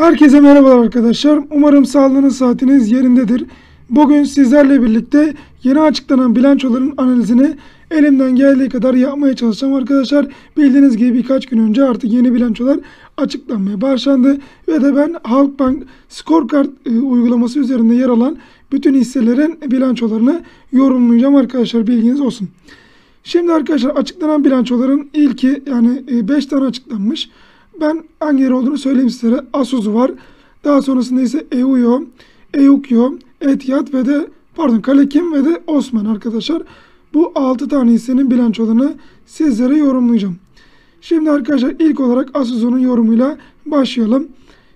Herkese merhabalar arkadaşlar. Umarım sağlığınız saatiniz yerindedir. Bugün sizlerle birlikte yeni açıklanan bilançoların analizini elimden geldiği kadar yapmaya çalışacağım arkadaşlar. Bildiğiniz gibi birkaç gün önce artık yeni bilançolar açıklanmaya başlandı. Ve de ben Halkbank Scorecard e, uygulaması üzerinde yer alan bütün hisselerin bilançolarını yorumlayacağım arkadaşlar bilginiz olsun. Şimdi arkadaşlar açıklanan bilançoların ilki yani 5 tane açıklanmış. Ben hangi yer olduğunu söyleyeyim sizlere. Asus var. Daha sonrasında ise EUYO, EUKYO, Etihad ve de pardon Kalekim ve de Osman arkadaşlar. Bu 6 tane hissenin bilançolarını sizlere yorumlayacağım. Şimdi arkadaşlar ilk olarak Asus'un yorumuyla başlayalım.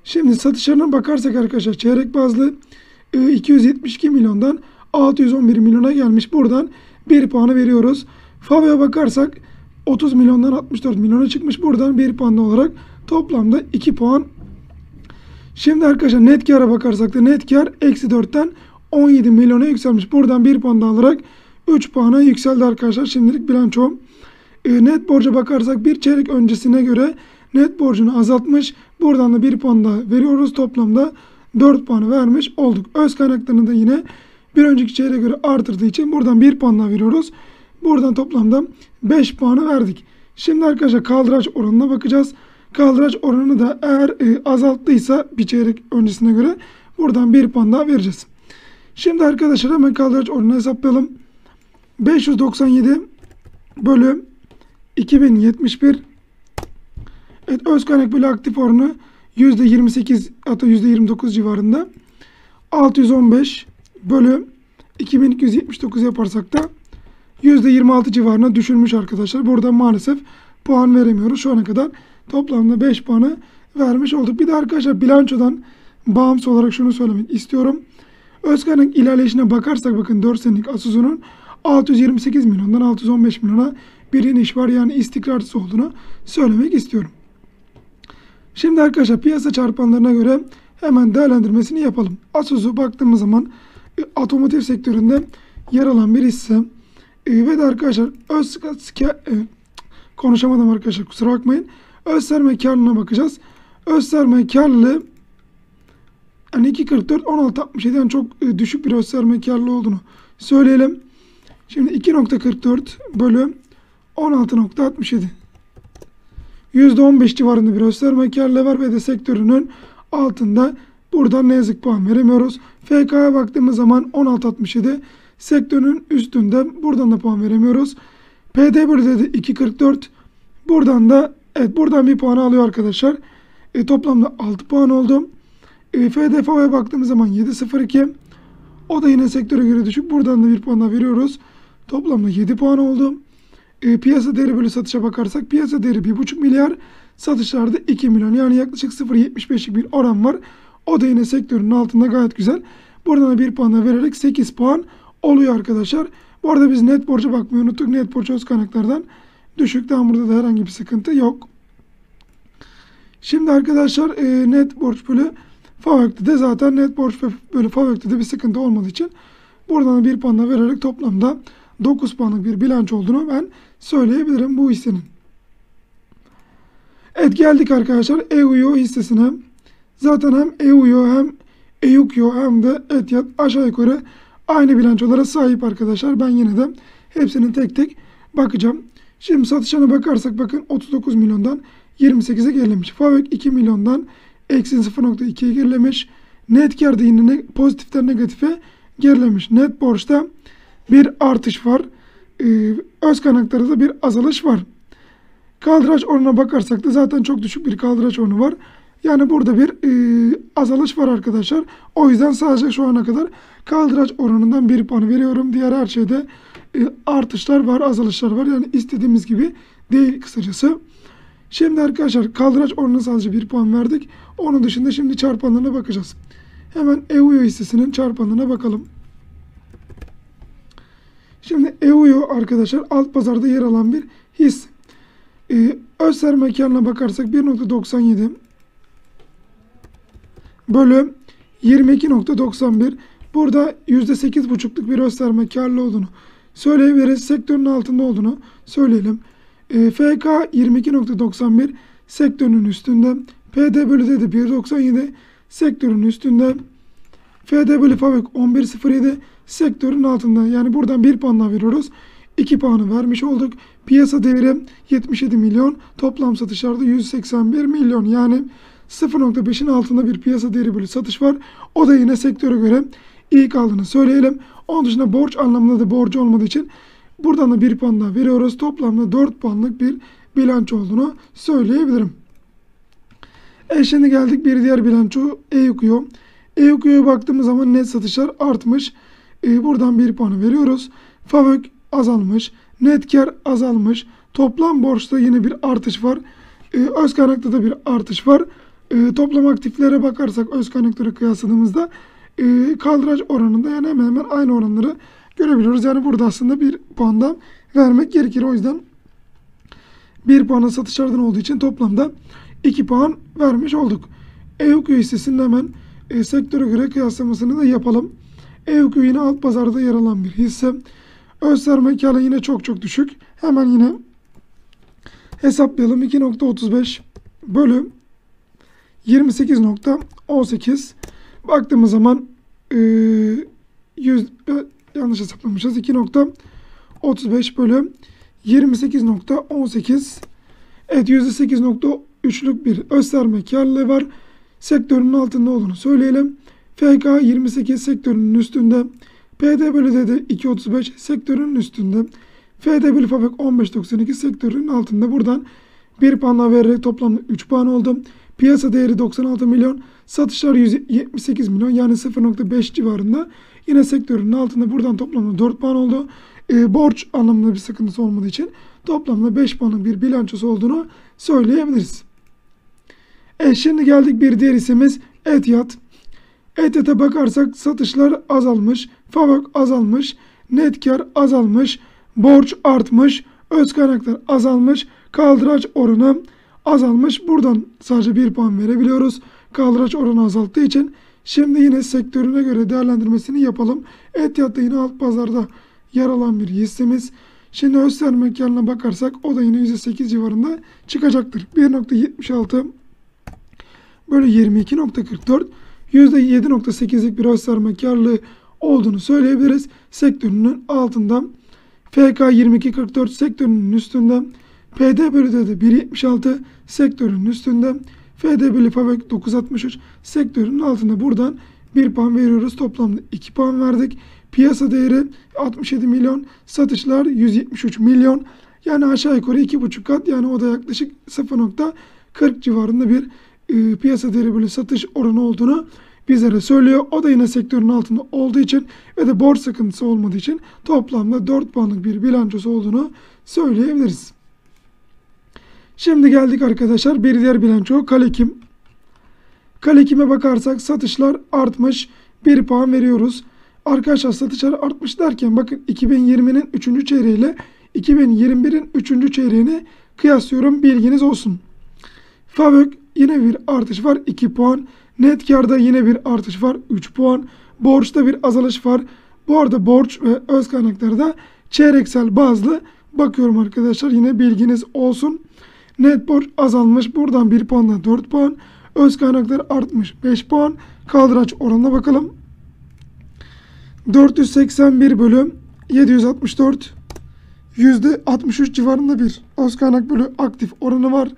Şimdi satışlarına bakarsak arkadaşlar çeyrek bazlı 272 milyondan 611 milyona gelmiş. Buradan 1 puanı veriyoruz. Favio'ya bakarsak 30 milyondan 64 milyona çıkmış. Buradan 1 puan olarak toplamda 2 puan. Şimdi arkadaşlar net kâra bakarsak da net kar eksi 4'ten 17 milyona yükselmiş. Buradan 1 puan daha alarak 3 puana yükseldi arkadaşlar. Şimdilik bilanço. E, net borca bakarsak bir çeyrek öncesine göre net borcunu azaltmış. Buradan da 1 puan daha veriyoruz. Toplamda 4 puanı vermiş olduk. Öz kaynaklarını da yine bir önceki çeyreğe göre artırdığı için buradan 1 puan daha veriyoruz. Buradan toplamda 5 puanı verdik. Şimdi arkadaşlar kaldıraç oranına bakacağız. Kaldıraç oranı da eğer e, azalttıysa bir çeyrek öncesine göre buradan 1 puan daha vereceğiz. Şimdi arkadaşlar hemen kaldıraç oranını hesaplayalım. 597 bölü 2071 Evet öz kaynak bölü aktif oranı %28 hatta %29 civarında. 615 bölü 2279 yaparsak da %26 civarına düşürmüş arkadaşlar. Burada maalesef puan veremiyoruz. Şu ana kadar toplamda 5 puanı vermiş olduk. Bir de arkadaşlar bilançodan bağımsız olarak şunu söylemek istiyorum. Öz kaynak ilerleyişine bakarsak bakın 4 senelik Asus'un 628 milyondan 615 milyona bir iniş var. Yani istikrarsız olduğunu söylemek istiyorum. Şimdi arkadaşlar piyasa çarpanlarına göre hemen değerlendirmesini yapalım. Asus'u baktığımız zaman e, otomotiv sektöründe yer alan bir hisse. E, ve de arkadaşlar öz e, konuşamadım arkadaşlar kusura bakmayın. Öz sermaye bakacağız. Öz sermaye yani 2.44 16.67'den çok e, düşük bir öz sermaye karlılığı olduğunu söyleyelim. Şimdi 2.44 bölü 16.67 %15 civarında bir öz sermaye var ve de sektörünün altında buradan ne yazık puan veremiyoruz. FK'ya baktığımız zaman 16.67 sektörün üstünde buradan da puan veremiyoruz. PD bölü de 2.44 buradan da evet buradan bir puan alıyor arkadaşlar. E, toplamda 6 puan oldu. E, FDFO'ya baktığımız zaman 7.02 o da yine sektöre göre düşük. Buradan da bir puan daha veriyoruz. Toplamda 7 puan oldu. E, piyasa değeri bölü satışa bakarsak piyasa değeri 1,5 milyar. Satışlarda 2 milyon yani yaklaşık 0.75'lik bir oran var. O da yine sektörün altında gayet güzel. Buradan da bir puan daha vererek 8 puan oluyor arkadaşlar. Bu arada biz net borca bakmayı unuttuk. Net borç öz kaynaklardan düşük. Daha burada da herhangi bir sıkıntı yok. Şimdi arkadaşlar e, net borç bölü FAVÖK'te zaten net borç bölü FAVÖK'te de bir sıkıntı olmadığı için buradan da bir puan vererek toplamda 9 puanlık bir bilanço olduğunu ben söyleyebilirim bu hissenin. Evet geldik arkadaşlar EUYO hissesine. Zaten hem EUYO hem EUKYO hem de Etihad aşağı yukarı aynı bilançolara sahip arkadaşlar. Ben yine de hepsinin tek tek bakacağım. Şimdi satışına bakarsak bakın 39 milyondan 28'e gerilemiş. Favök 2 milyondan eksi 0.2'ye gerilemiş. Net kar da yine pozitiften negatife gerilemiş. Net borçta bir artış var. Ee, öz kaynaklarda da bir azalış var. Kaldıraç oranına bakarsak da zaten çok düşük bir kaldıraç oranı var. Yani burada bir e, azalış var arkadaşlar. O yüzden sadece şu ana kadar kaldıraç oranından bir puan veriyorum. Diğer her şeyde artışlar var, azalışlar var. Yani istediğimiz gibi değil kısacası. Şimdi arkadaşlar kaldıraç oranına sadece bir puan verdik. Onun dışında şimdi çarpanlarına bakacağız. Hemen EUYO hissesinin çarpanlarına bakalım. Şimdi EUYO arkadaşlar alt pazarda yer alan bir his. Ee, öz sermaye bakarsak 1.97 bölü 22.91 burada %8.5'luk bir öz sermaye olduğunu söyleyebiliriz. Sektörün altında olduğunu söyleyelim. E, FK 22.91 sektörün üstünde. PD bölü de 1.97 sektörün üstünde. FD bölü Favök 11.07 sektörün altında. Yani buradan 1 puan daha veriyoruz. 2 puanı vermiş olduk. Piyasa değeri 77 milyon. Toplam satışlarda 181 milyon. Yani 0.5'in altında bir piyasa değeri bölü satış var. O da yine sektöre göre iyi kaldığını söyleyelim. Onun dışında borç anlamında da borcu olmadığı için buradan da 1 puan daha veriyoruz. Toplamda 4 puanlık bir bilanço olduğunu söyleyebilirim. E şimdi geldik bir diğer bilanço EUKIO. EUKIO'ya baktığımız zaman net satışlar artmış. E, buradan 1 puanı veriyoruz. Favök azalmış. Net kar azalmış. Toplam borçta yine bir artış var. E, öz kaynakta da bir artış var. E, toplam aktiflere bakarsak öz kaynaklara kıyasladığımızda e, kaldıraç oranında yani hemen hemen aynı oranları görebiliyoruz. Yani burada aslında bir puan da vermek gerekir. O yüzden 1 puana satışlardan olduğu için toplamda 2 puan vermiş olduk. EUKIO hissesinin hemen e, sektöre göre kıyaslamasını da yapalım. EUKIO yine alt pazarda yer alan bir hisse. Öz sermaye yine çok çok düşük. Hemen yine hesaplayalım. 2.35 bölü 28.18 baktığımız zaman e, 100 e, yanlış hesaplamışız. 2.35 bölü 28.18 Evet %8.3'lük bir sermaye karlılığı var. Sektörün altında olduğunu söyleyelim. FK 28 sektörünün üstünde. PD bölü D de 2.35 sektörünün üstünde. FD bölü FABEK 15.92 sektörünün altında. Buradan 1 puanla vererek toplamda 3 puan oldu. Piyasa değeri 96 milyon. Satışlar 178 milyon yani 0.5 civarında. Yine sektörün altında buradan toplamda 4 puan oldu. E, borç anlamında bir sıkıntısı olmadığı için toplamda 5 puanın bir bilançosu olduğunu söyleyebiliriz. E şimdi geldik bir diğer isimiz Etihad. Etihad'a bakarsak satışlar azalmış, Favök azalmış, net kar azalmış, borç artmış, öz kaynaklar azalmış, kaldıraç oranı azalmış. Buradan sadece bir puan verebiliyoruz. Kaldıraç oranı azalttığı için şimdi yine sektörüne göre değerlendirmesini yapalım. Etihad da yine alt pazarda yer alan bir hissemiz. Şimdi öz sermaye karına bakarsak o da yine %8 civarında çıkacaktır. 1.76 böyle 22.44 %7.8'lik bir öz sermaye karlılığı olduğunu söyleyebiliriz. Sektörünün altında FK 22.44 sektörünün üstünde PD bölü de 1.76 sektörünün üstünde FD bölü FAVÖK 9.63 sektörünün altında buradan 1 puan veriyoruz. Toplamda 2 puan verdik. Piyasa değeri 67 milyon. Satışlar 173 milyon. Yani aşağı yukarı 2,5 kat. Yani o da yaklaşık 0.40 civarında bir e, piyasa değeri bölü satış oranı olduğunu bizlere söylüyor. O da yine sektörün altında olduğu için ve de borç sıkıntısı olmadığı için toplamda 4 puanlık bir bilançosu olduğunu söyleyebiliriz. Şimdi geldik arkadaşlar bir diğer bilanço Kalekim. Kalekim'e bakarsak satışlar artmış. 1 puan veriyoruz. Arkadaşlar satışlar artmış derken bakın 2020'nin 3. çeyreğiyle 2021'in 3. çeyreğini kıyaslıyorum bilginiz olsun. Favök yine bir artış var 2 puan. Net karda yine bir artış var 3 puan. Borçta bir azalış var. Bu arada borç ve öz kaynaklarda çeyreksel bazlı bakıyorum arkadaşlar yine bilginiz olsun. Net borç azalmış. Buradan 1 puanla 4 puan. Öz kaynaklar artmış 5 puan. Kaldıraç oranına bakalım. 481 bölüm 764 yüzde 63 civarında bir öz kaynak bölü aktif oranı var.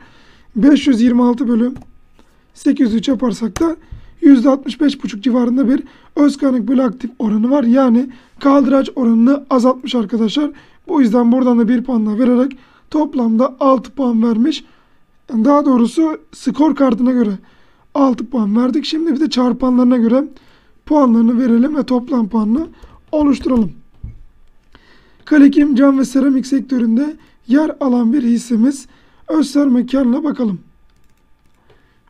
526 bölüm 803 yaparsak da yüzde 65,5 civarında bir öz kaynak bölü aktif oranı var. Yani kaldıraç oranını azaltmış arkadaşlar. Bu yüzden buradan da bir puanla vererek toplamda 6 puan vermiş. Daha doğrusu skor kartına göre 6 puan verdik. Şimdi bir de çarpanlarına göre puanlarını verelim ve toplam puanını oluşturalım. Kalekim cam ve seramik sektöründe yer alan bir hissemiz öz karına bakalım.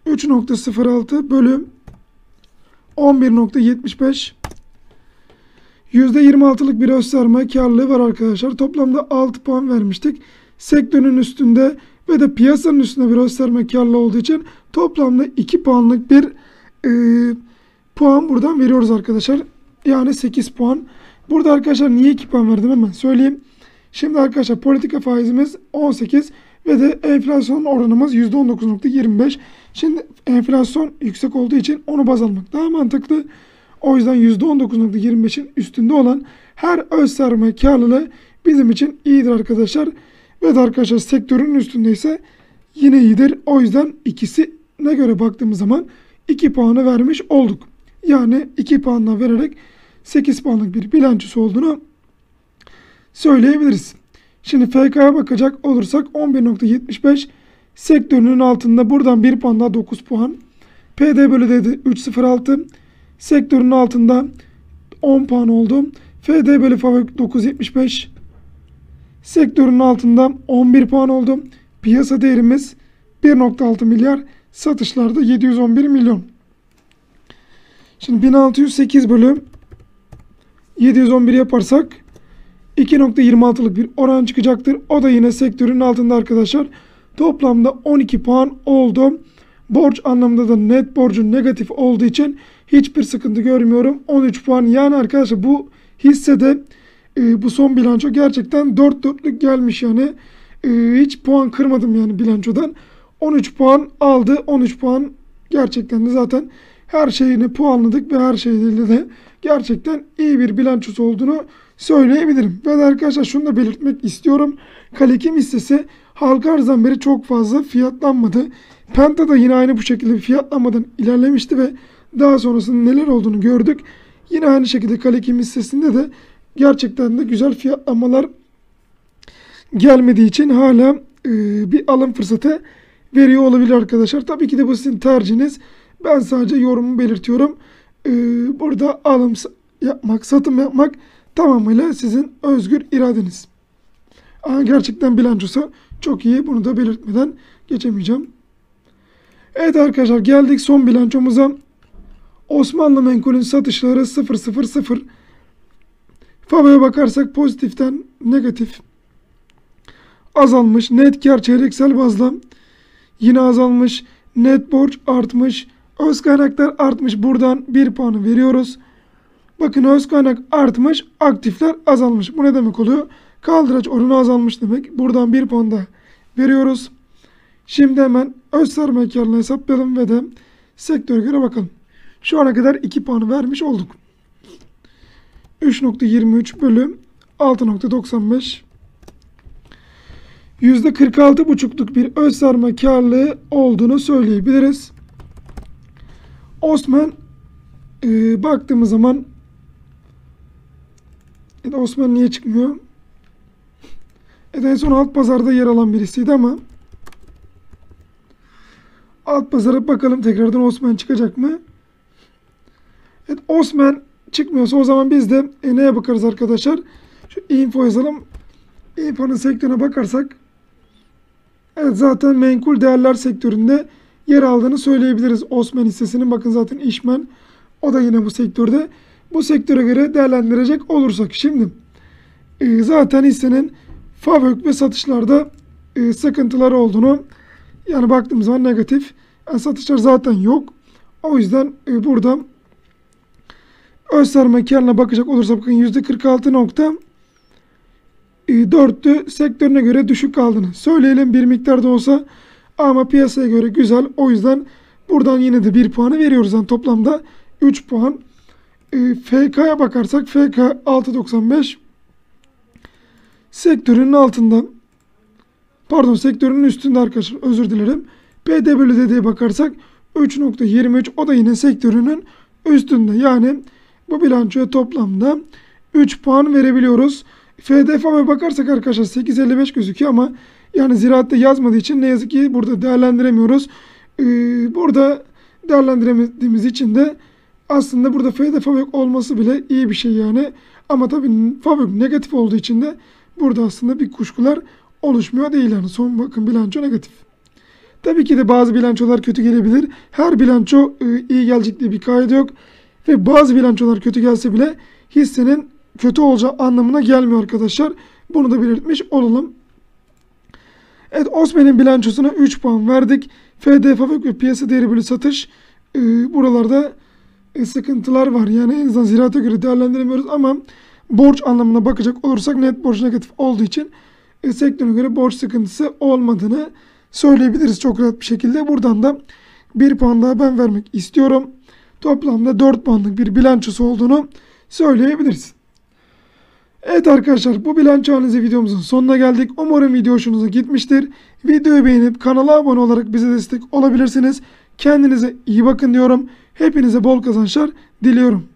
3.06 bölüm 11.75 %26'lık bir öz sermaye var arkadaşlar. Toplamda 6 puan vermiştik. Sektörün üstünde ve de piyasanın üstünde bir öz sermaye karlılığı olduğu için toplamda 2 puanlık bir e, puan buradan veriyoruz arkadaşlar. Yani 8 puan. Burada arkadaşlar niye 2 puan verdim hemen söyleyeyim. Şimdi arkadaşlar politika faizimiz 18 ve de enflasyon oranımız %19.25. Şimdi enflasyon yüksek olduğu için onu baz almak daha mantıklı. O yüzden %19.25'in üstünde olan her öz sermaye karlılığı bizim için iyidir arkadaşlar. Ve de arkadaşlar sektörün üstündeyse yine iyidir. O yüzden ikisine göre baktığımız zaman 2 puanı vermiş olduk. Yani 2 puanla vererek 8 puanlık bir bilançosu olduğunu söyleyebiliriz. Şimdi FK'ya bakacak olursak 11.75 sektörünün altında buradan 1 puan daha 9 puan. PD bölü D 3.06 sektörün altında 10 puan oldu. FD bölü FAVÖK 9.75 sektörün altında 11 puan oldu. Piyasa değerimiz 1.6 milyar satışlarda 711 milyon. Şimdi 1608 bölü 711 yaparsak 2.26'lık bir oran çıkacaktır. O da yine sektörün altında arkadaşlar. Toplamda 12 puan oldu. Borç anlamında da net borcun negatif olduğu için hiçbir sıkıntı görmüyorum. 13 puan yani arkadaşlar bu hissede e, bu son bilanço gerçekten 4 dörtlük gelmiş yani. E, hiç puan kırmadım yani bilançodan. 13 puan aldı. 13 puan gerçekten de zaten her şeyini puanladık ve her şeyle de gerçekten iyi bir bilançosu olduğunu söyleyebilirim. Ve arkadaşlar şunu da belirtmek istiyorum. Kalekim hissesi halka arzdan beri çok fazla fiyatlanmadı. Penta da yine aynı bu şekilde fiyatlanmadan ilerlemişti ve daha sonrasında neler olduğunu gördük. Yine aynı şekilde Kalekim hissesinde de gerçekten de güzel fiyatlanmalar gelmediği için hala e, bir alım fırsatı veriyor olabilir arkadaşlar. Tabii ki de bu sizin tercihiniz. Ben sadece yorumu belirtiyorum. E, burada alım yapmak, satım yapmak tamamıyla sizin özgür iradeniz. Ama gerçekten bilançosu çok iyi. Bunu da belirtmeden geçemeyeceğim. Evet arkadaşlar geldik son bilançomuza. Osmanlı menkulün satışları 000. Favo'ya bakarsak pozitiften negatif azalmış. Net kar çeyreksel bazda yine azalmış. Net borç artmış. Öz kaynaklar artmış. Buradan 1 puanı veriyoruz. Bakın öz kaynak artmış. Aktifler azalmış. Bu ne demek oluyor? Kaldıraç oranı azalmış demek. Buradan 1 puan da veriyoruz. Şimdi hemen öz sermaye karını hesaplayalım ve de sektöre göre bakalım. Şu ana kadar 2 puanı vermiş olduk. 3.23 bölü 6.95 %46,5'luk bir öz sermaye karlılığı olduğunu söyleyebiliriz. Osman e, baktığımız zaman e, Osman niye çıkmıyor? Evet, en son alt pazarda yer alan birisiydi ama alt pazara bakalım tekrardan Osman çıkacak mı? Evet Osman çıkmıyorsa o zaman biz de e, neye bakarız arkadaşlar? Şu info yazalım. Info'nun sektörüne bakarsak evet zaten menkul değerler sektöründe yer aldığını söyleyebiliriz. Osman hissesinin bakın zaten işmen o da yine bu sektörde. Bu sektöre göre değerlendirecek olursak şimdi e, zaten hissenin FAVÖK ve satışlarda e, sıkıntıları olduğunu yani baktığımız zaman negatif. Yani satışlar zaten yok. O yüzden e, burada öz sermaye karına bakacak olursak bakın %46.4'tü sektörüne göre düşük kaldığını söyleyelim bir miktar da olsa ama piyasaya göre güzel. O yüzden buradan yine de 1 puanı veriyoruz. Yani toplamda 3 puan. E, FK'ya bakarsak FK 6.95 sektörün altında pardon sektörün üstünde arkadaşlar özür dilerim. PD bölü DD'ye bakarsak 3.23 o da yine sektörünün üstünde. Yani bu bilançoya toplamda 3 puan verebiliyoruz. FDF'ye bakarsak arkadaşlar 8.55 gözüküyor ama yani ziraatte yazmadığı için ne yazık ki burada değerlendiremiyoruz. Ee, burada değerlendiremediğimiz için de aslında burada FD Fabrik olması bile iyi bir şey yani. Ama tabii Fabrik negatif olduğu için de burada aslında bir kuşkular oluşmuyor değil yani. Son bakın bilanço negatif. Tabii ki de bazı bilançolar kötü gelebilir. Her bilanço e, iyi gelecek diye bir kaydı yok. Ve bazı bilançolar kötü gelse bile hissenin kötü olacağı anlamına gelmiyor arkadaşlar. Bunu da belirtmiş olalım. Evet Osman'ın bilançosuna 3 puan verdik. FD Fabrik ve piyasa değeri bölü satış e, buralarda e, sıkıntılar var. Yani en azından ziraate göre değerlendiremiyoruz ama borç anlamına bakacak olursak net borç negatif olduğu için e, sektöre göre borç sıkıntısı olmadığını söyleyebiliriz çok rahat bir şekilde. Buradan da bir puan daha ben vermek istiyorum. Toplamda 4 puanlık bir bilançosu olduğunu söyleyebiliriz. Evet arkadaşlar bu bilanço analizi videomuzun sonuna geldik. Umarım video hoşunuza gitmiştir. Videoyu beğenip kanala abone olarak bize destek olabilirsiniz. Kendinize iyi bakın diyorum. Hepinize bol kazançlar diliyorum.